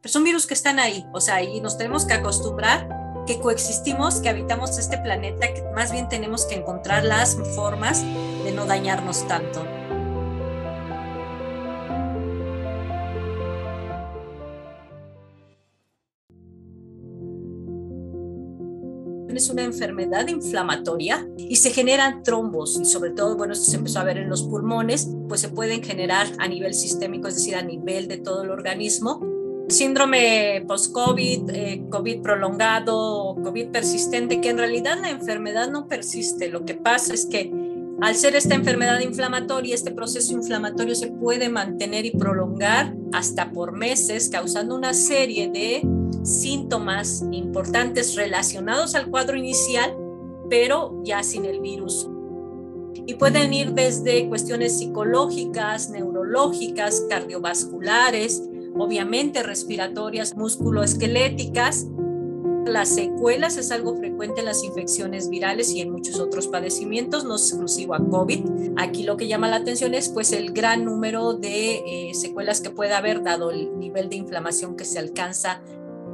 pero son virus que están ahí, o sea, y nos tenemos que acostumbrar que coexistimos, que habitamos este planeta, que más bien tenemos que encontrar las formas de no dañarnos tanto. es una enfermedad inflamatoria y se generan trombos, y sobre todo, bueno, esto se empezó a ver en los pulmones, pues se pueden generar a nivel sistémico, es decir, a nivel de todo el organismo. Síndrome post-COVID, eh, COVID prolongado, COVID persistente, que en realidad la enfermedad no persiste. Lo que pasa es que al ser esta enfermedad inflamatoria, este proceso inflamatorio se puede mantener y prolongar hasta por meses, causando una serie de síntomas importantes relacionados al cuadro inicial, pero ya sin el virus. Y pueden ir desde cuestiones psicológicas, neurológicas, cardiovasculares, obviamente respiratorias, musculoesqueléticas, las secuelas es algo frecuente en las infecciones virales y en muchos otros padecimientos, no exclusivo a COVID. Aquí lo que llama la atención es pues el gran número de eh, secuelas que puede haber dado el nivel de inflamación que se alcanza.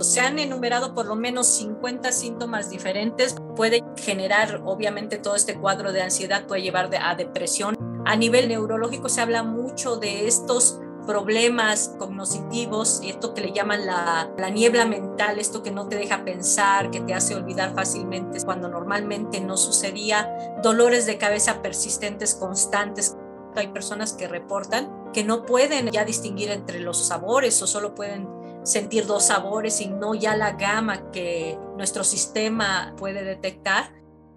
Se han enumerado por lo menos 50 síntomas diferentes. Puede generar, obviamente, todo este cuadro de ansiedad, puede llevar a depresión. A nivel neurológico se habla mucho de estos problemas cognitivos, esto que le llaman la, la, niebla mental, esto que no te deja pensar, que te hace olvidar fácilmente cuando normalmente no sucedía, dolores de cabeza persistentes, constantes. Hay personas que reportan que no pueden ya distinguir entre los sabores o solo pueden sentir dos sabores y no ya la gama que nuestro sistema puede detectar,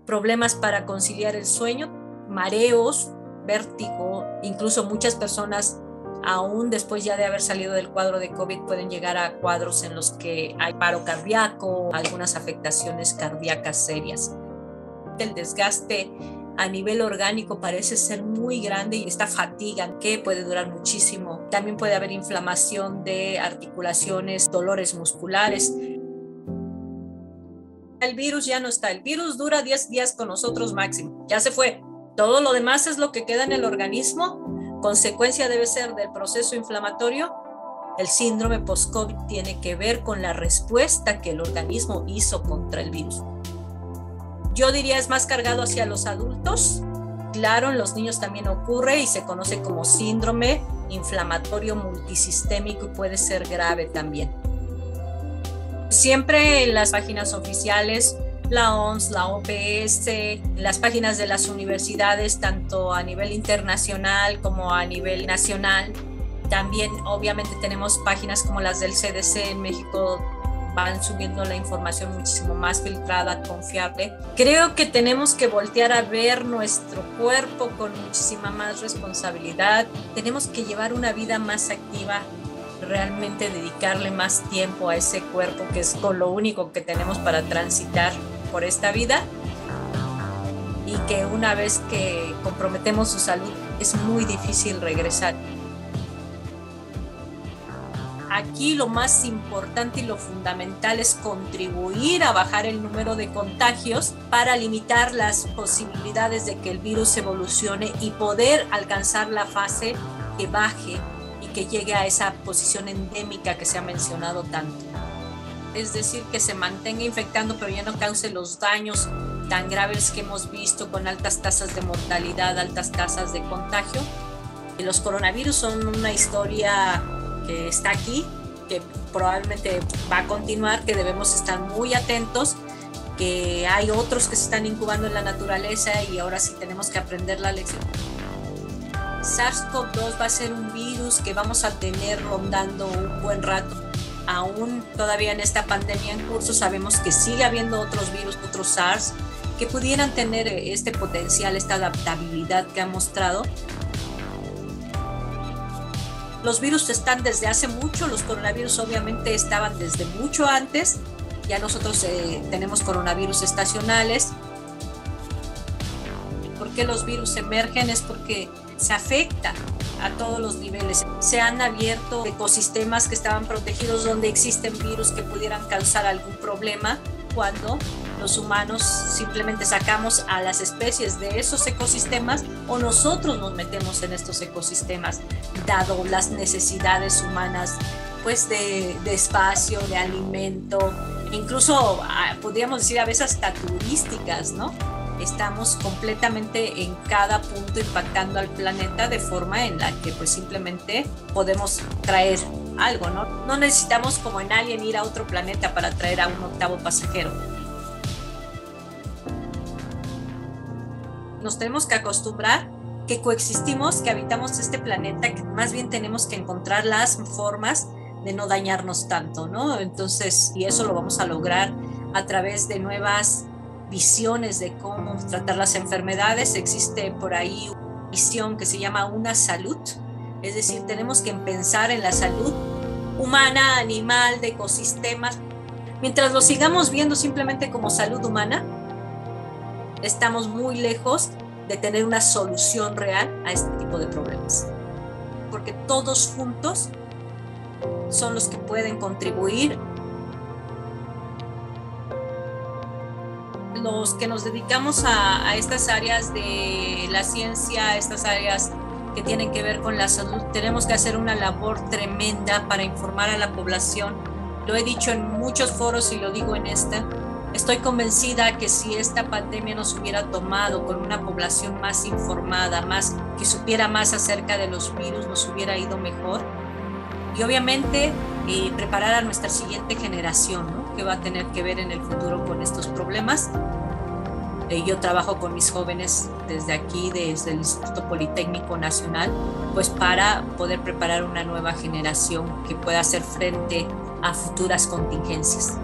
problemas para conciliar el sueño, mareos, vértigo, incluso muchas personas aún después ya de haber salido del cuadro de COVID pueden llegar a cuadros en los que hay paro cardíaco, algunas afectaciones cardíacas serias. El desgaste a nivel orgánico parece ser muy grande y esta fatiga que puede durar muchísimo. También puede haber inflamación de articulaciones, dolores musculares. El virus ya no está, el virus dura 10 días con nosotros máximo, ya se fue. Todo lo demás es lo que queda en el organismo consecuencia debe ser del proceso inflamatorio, el síndrome post-COVID tiene que ver con la respuesta que el organismo hizo contra el virus. Yo diría es más cargado hacia los adultos. Claro, en los niños también ocurre y se conoce como síndrome inflamatorio multisistémico y puede ser grave también. Siempre en las páginas oficiales la OMS, la OPS, las páginas de las universidades, tanto a nivel internacional como a nivel nacional. También obviamente tenemos páginas como las del CDC en México, van subiendo la información muchísimo más filtrada, confiable. Creo que tenemos que voltear a ver nuestro cuerpo con muchísima más responsabilidad. Tenemos que llevar una vida más activa, realmente dedicarle más tiempo a ese cuerpo que es con lo único que tenemos para transitar por esta vida y que una vez que comprometemos su salud es muy difícil regresar. Aquí lo más importante y lo fundamental es contribuir a bajar el número de contagios para limitar las posibilidades de que el virus evolucione y poder alcanzar la fase que baje y que llegue a esa posición endémica que se ha mencionado tanto es decir, que se mantenga infectando pero ya no cause los daños tan graves que hemos visto con altas tasas de mortalidad, altas tasas de contagio. Los coronavirus son una historia que está aquí, que probablemente va a continuar, que debemos estar muy atentos, que hay otros que se están incubando en la naturaleza y ahora sí tenemos que aprender la lección. SARS-CoV-2 va a ser un virus que vamos a tener rondando un buen rato aún todavía en esta pandemia en curso sabemos que sigue habiendo otros virus, otros SARS, que pudieran tener este potencial, esta adaptabilidad que ha mostrado. Los virus están desde hace mucho, los coronavirus obviamente estaban desde mucho antes, ya nosotros eh, tenemos coronavirus estacionales. ¿Por qué los virus emergen? Es porque se afecta a todos los niveles. Se han abierto ecosistemas que estaban protegidos donde existen virus que pudieran causar algún problema cuando los humanos simplemente sacamos a las especies de esos ecosistemas o nosotros nos metemos en estos ecosistemas, dado las necesidades humanas pues de, de espacio, de alimento, incluso ah, podríamos decir a veces hasta turísticas, ¿no? Estamos completamente en cada punto impactando al planeta de forma en la que pues simplemente podemos traer algo, ¿no? No necesitamos como en Alien ir a otro planeta para traer a un octavo pasajero. Nos tenemos que acostumbrar que coexistimos, que habitamos este planeta, que más bien tenemos que encontrar las formas de no dañarnos tanto, ¿no? Entonces, y eso lo vamos a lograr a través de nuevas visiones de cómo tratar las enfermedades. Existe por ahí una visión que se llama una salud, es decir, tenemos que pensar en la salud humana, animal, de ecosistemas. Mientras lo sigamos viendo simplemente como salud humana, estamos muy lejos de tener una solución real a este tipo de problemas. Porque todos juntos son los que pueden contribuir. Los que nos dedicamos a, estas áreas de la ciencia, estas áreas que tienen que ver con la salud, tenemos que hacer una labor tremenda para informar a la población. Lo he dicho en muchos foros y lo digo en esta. Estoy convencida que si esta pandemia nos hubiera tomado con una población más informada, más que supiera más acerca de los virus, nos hubiera ido mejor y obviamente eh, preparar a nuestra siguiente generación, ¿no? Que va a tener que ver en el futuro con estos problemas. Eh, yo trabajo con mis jóvenes desde aquí, desde el Instituto Politécnico Nacional, pues para poder preparar una nueva generación que pueda hacer frente a futuras contingencias.